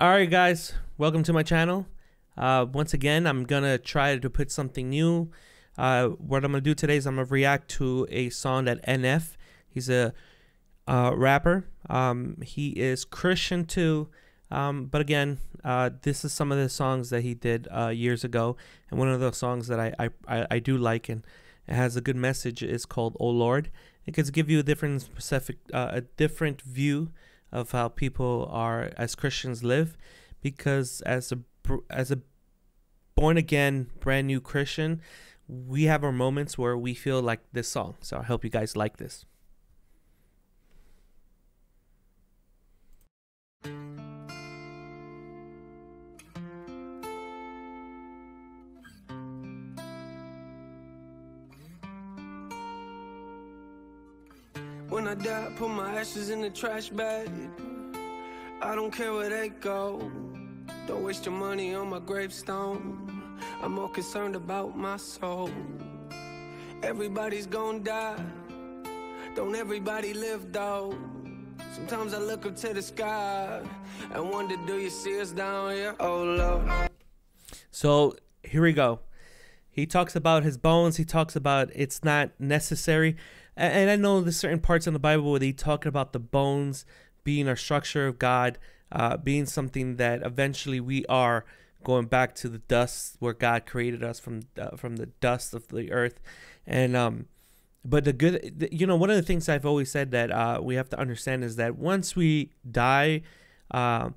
All right, guys, welcome to my channel. Uh, once again, I'm gonna try to put something new. Uh, what I'm gonna do today is I'm gonna react to a song that NF. He's a uh, rapper. Um, he is Christian too. Um, but again, uh, this is some of the songs that he did uh, years ago, and one of those songs that I I, I, do like and it has a good message is called "Oh Lord." It can give you a different specific, uh, a different view of how people are as Christians live, because as a as a born again brand new Christian, we have our moments where we feel like this song. So I hope you guys like this. I die, put my ashes in the trash bag. I don't care where they go. Don't waste your money on my gravestone. I'm more concerned about my soul. Everybody's gonna die. Don't everybody live though? Sometimes I look up to the sky and wonder, do you see us down here? Oh Lord. So here we go. He talks about his bones. He talks about it's not necessary. And I know there's certain parts in the Bible where they talk about the bones being our structure of God, uh, being something that eventually we are going back to the dust where God created us from uh, from the dust of the earth, and um, but the good, you know, one of the things I've always said that uh, we have to understand is that once we die, uh,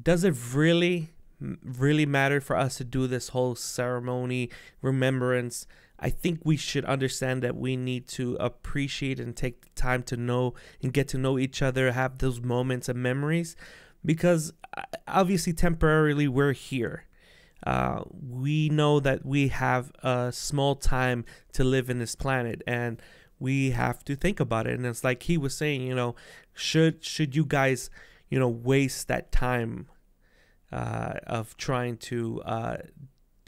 does it really really matter for us to do this whole ceremony remembrance? I think we should understand that we need to appreciate and take the time to know and get to know each other, have those moments and memories, because uh, obviously temporarily we're here. Uh, we know that we have a small time to live in this planet, and we have to think about it. And it's like he was saying, you know, should should you guys, you know, waste that time uh, of trying to uh,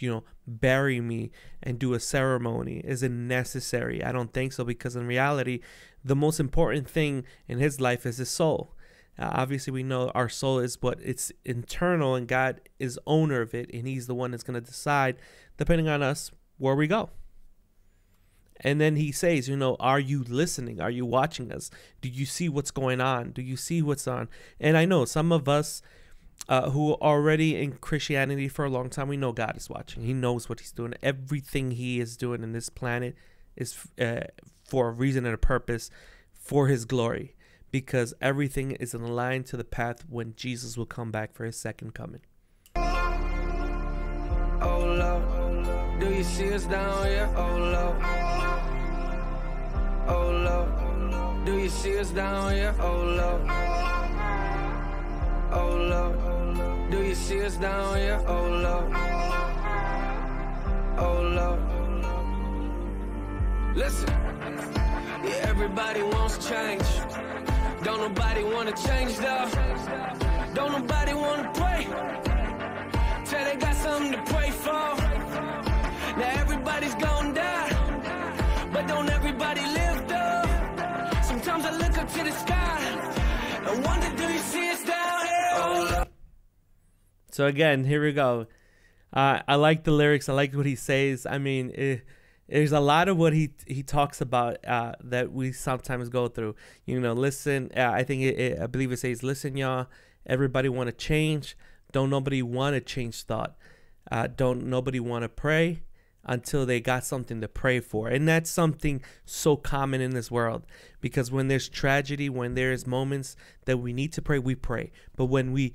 you know, bury me and do a ceremony? Is it necessary? I don't think so because in reality, the most important thing in his life is his soul. Uh, obviously, we know our soul is what it's internal, and God is owner of it, and He's the one that's going to decide, depending on us, where we go. And then he says, you know, are you listening? Are you watching us? Do you see what's going on? Do you see what's on? And I know some of us, uh, who already in Christianity for a long time, we know God is watching. He knows what He's doing. Everything He is doing in this planet is uh, for a reason and a purpose for His glory, because everything is in line to the path when Jesus will come back for His second coming. Oh Lord, do you see us down here? Oh Lord, oh Lord, do you see us down here? Oh Lord, oh Lord. Do you see us down here? Oh Lord. Oh Lord. Listen. Yeah, everybody wants change. Don't nobody wanna change though. Don't nobody wanna pray. Till they got something to pray for. Now everybody's gonna die. But don't everybody live though. Sometimes I look up to the sky and wonder, do you see us down. So again, here we go. Uh, I like the lyrics. I like what he says. I mean, it, eh, there's a lot of what he he talks about uh, that we sometimes go through. You know, listen. Uh, I think it, it, I believe it says, "Listen, y'all. Everybody want to change. Don't nobody want to change thought. Uh, don't nobody want to pray." until they got something to pray for. And that's something so common in this world because when there's tragedy, when there's moments that we need to pray, we pray. But when we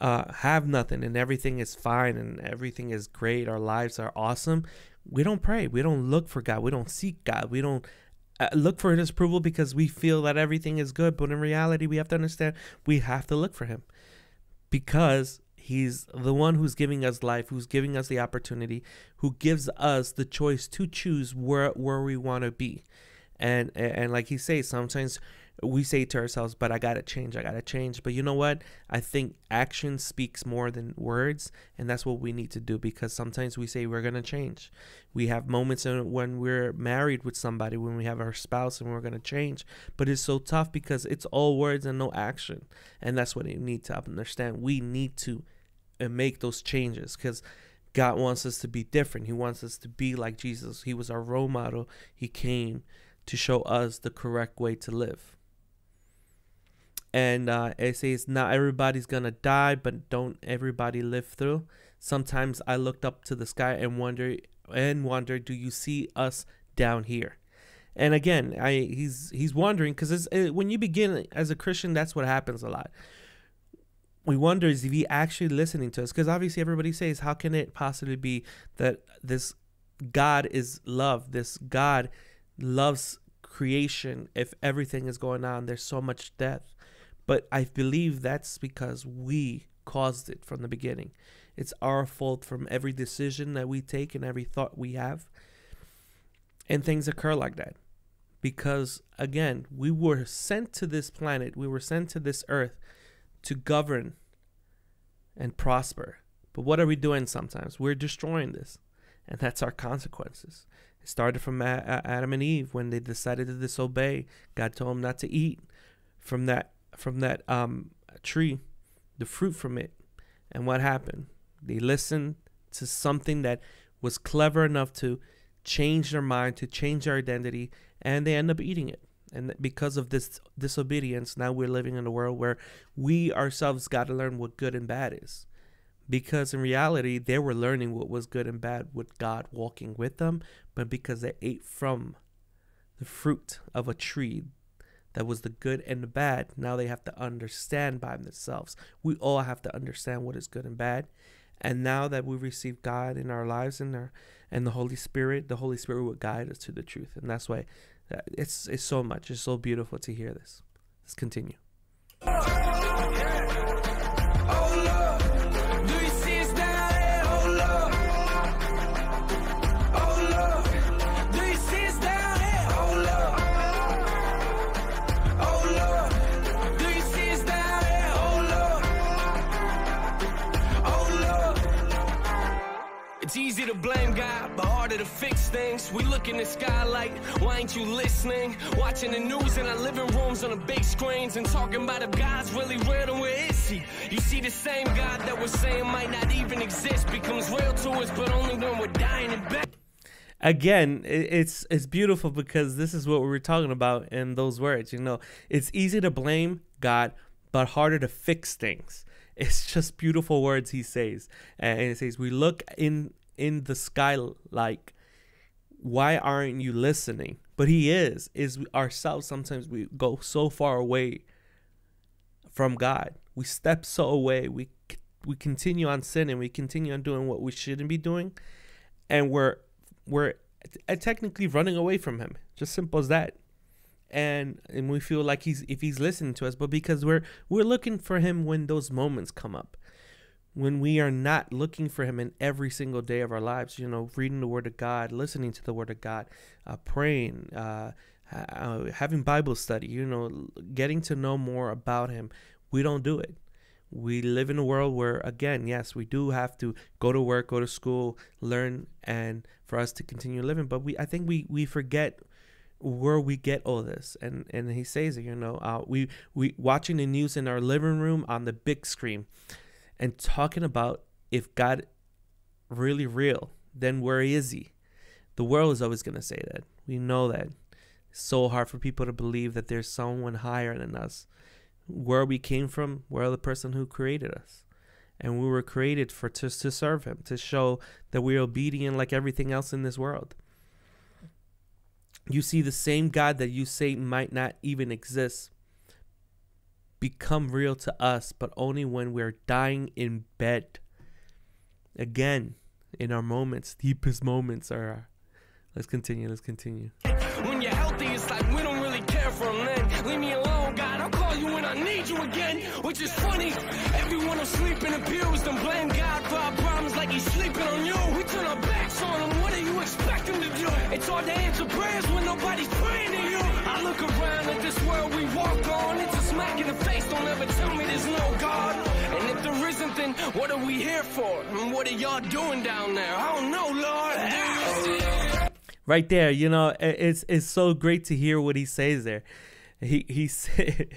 uh, have nothing and everything is fine and everything is great, our lives are awesome, we don't pray. We don't look for God. We don't seek God. We don't uh, look for His approval because we feel that everything is good. But in reality, we have to understand we have to look for Him because He's the one who's giving us life, who's giving us the opportunity, who gives us the choice to choose where where we want to be. And and like he says, sometimes we say to ourselves, but I got to change, I got to change. But you know what? I think action speaks more than words. And that's what we need to do because sometimes we say we're going to change. We have moments when we're married with somebody, when we have our spouse and we're going to change. But it's so tough because it's all words and no action. And that's what you need to understand. We need to uh, make those changes because God wants us to be different. He wants us to be like Jesus. He was our role model. He came to show us the correct way to live and uh, it says not everybody's gonna die but don't everybody live through. Sometimes i looked up to the sky and wonder and wonder do you see us down here? And again i he's he's wondering because when you begin as a christian that's what happens a lot. We wonder is he actually listening to us? Because obviously everybody says how can it possibly be that this god is love? This god loves creation. If everything is going on there's so much death but I believe that's because we caused it from the beginning. It's our fault from every decision that we take and every thought we have. And things occur like that. Because, again, we were sent to this planet, we were sent to this earth to govern and prosper. But what are we doing sometimes? We're destroying this. And that's our consequences. It started from Adam and Eve when they decided to disobey. God told them not to eat from that from that um, tree, the fruit from it. And what happened? They listened to something that was clever enough to change their mind, to change their identity, and they end up eating it. And because of this disobedience, now we're living in a world where we ourselves got to learn what good and bad is. Because in reality, they were learning what was good and bad with God walking with them, but because they ate from the fruit of a tree that was the good and the bad. Now they have to understand by themselves. We all have to understand what is good and bad. And now that we receive God in our lives and our and the Holy Spirit, the Holy Spirit will guide us to the truth. And that's why uh, it's it's so much. It's so beautiful to hear this. Let's continue. It's easy to blame God, but harder to fix things. We look in the sky like, why ain't you listening? Watching the news in our living rooms on the big screens and talking about if God's really real and where is he? You see the same God that we're saying might not even exist becomes real to us, but only when we're dying in bed again it's it's beautiful because this is what we were talking about in those words you know it's easy to blame god but harder to fix things it's just beautiful words he says and it says we look in in the sky like why aren't you listening? But he is is ourselves sometimes we go so far away from god. We step so away. We we continue on sinning. We continue on doing what we shouldn't be doing. And we're we're technically running away from him. Just simple as that. And and we feel like he's if he's listening to us but because we're we're looking for him when those moments come up when we are not looking for him in every single day of our lives you know reading the word of god listening to the word of god uh, praying uh, uh, having bible study you know getting to know more about him we don't do it. We live in a world where again yes we do have to go to work go to school learn and for us to continue living but we i think we we forget where we get all this. And and he says it you know uh, we we watching the news in our living room on the big screen and talking about if god really real then where is he? The world is always going to say that. We know that. It's so hard for people to believe that there's someone higher than us. Where we came from we're the person who created us. And we were created for to, to serve him to show that we're obedient like everything else in this world. You see the same God that you say might not even exist become real to us, but only when we're dying in bed. Again, in our moments, deepest moments are uh, Let's continue. Let's continue. When you're healthy, it's like we don't really care for a man. Leave me alone, God. I'll call you when I need you again. Which is funny. Everyone will sleep in the pews and blame God for our problems like he's sleeping on you. We turn on him. What do you expect him to do? It's hard to answer prayers when nobody's praying to you. I look around at this world we walk on. It's a smack in the face. Don't ever tell me there's no God. And if there isn't, then what are we here for? And what are y'all doing down there? I don't know, Lord. right there you know it's it's so great to hear what he says there he he said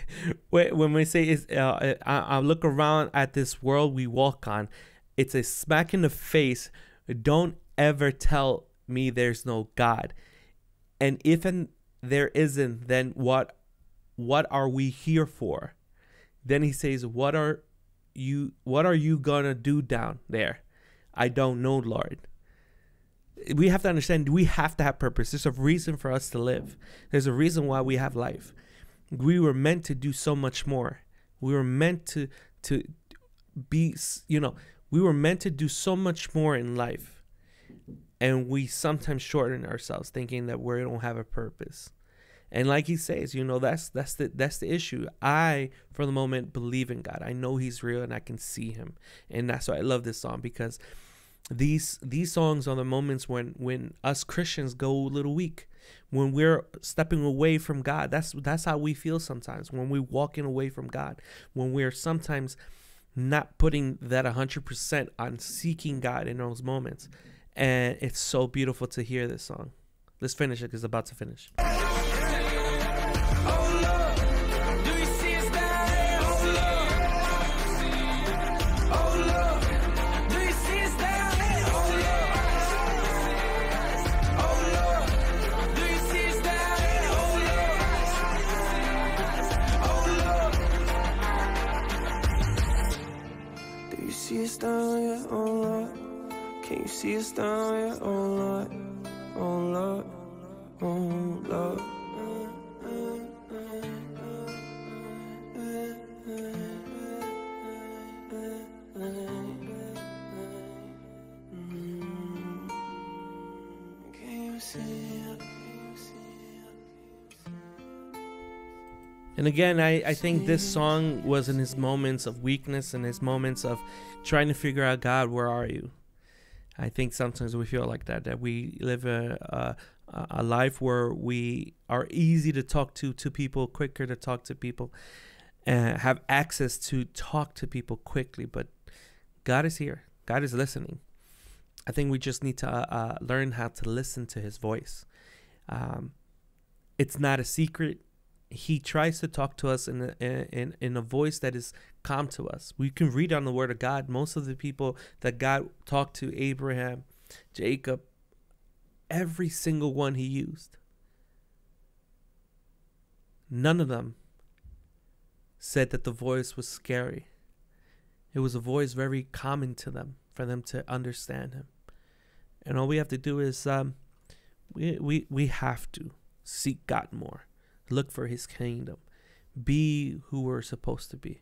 when we say is uh, I, I look around at this world we walk on it's a smack in the face don't ever tell me there's no god and if and there isn't then what what are we here for then he says what are you what are you gonna do down there i don't know lord we have to understand we have to have purpose. There's a reason for us to live. There's a reason why we have life. We were meant to do so much more. We were meant to to be you know, we were meant to do so much more in life. And we sometimes shorten ourselves thinking that we don't have a purpose. And like he says, you know, that's that's the that's the issue. I, for the moment, believe in God. I know He's real and I can see Him, and that's why I love this song because these these songs are the moments when when us Christians go a little weak when we're stepping away from God that's that's how we feel sometimes when we're walking away from God when we're sometimes not putting that 100% on seeking God in those moments and it's so beautiful to hear this song. Let's finish it because it's about to finish And again, I, I think this song was in his moments of weakness and his moments of trying to figure out God, where are you? I think sometimes we feel like that, that we live a, a, a life where we are easy to talk to, to people, quicker to talk to people, and have access to talk to people quickly. But God is here, God is listening. I think we just need to uh, uh, learn how to listen to his voice. Um, it's not a secret he tries to talk to us in a, in in a voice that is calm to us. We can read on the word of God. Most of the people that God talked to, Abraham, Jacob, every single one he used. None of them said that the voice was scary. It was a voice very common to them for them to understand him. And all we have to do is um, we, we, we have to seek God more look for his kingdom, be who we're supposed to be.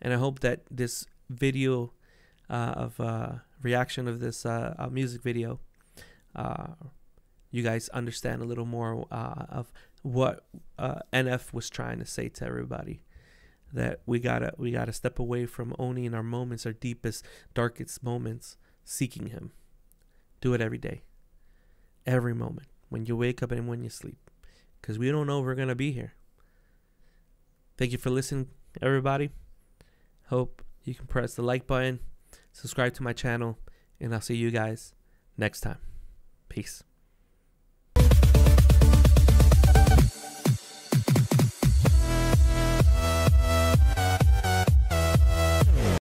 And I hope that this video uh, of uh, reaction of this uh, uh music video, uh, you guys understand a little more uh, of what NF was trying to say to everybody. That we gotta we gotta step away from owning our moments, our deepest, darkest moments, seeking Him. Do it every day, every moment, when you wake up and when you sleep because we don't know if we're going to be here. Thank you for listening, everybody. Hope you can press the like button, subscribe to my channel, and I'll see you guys next time. Peace.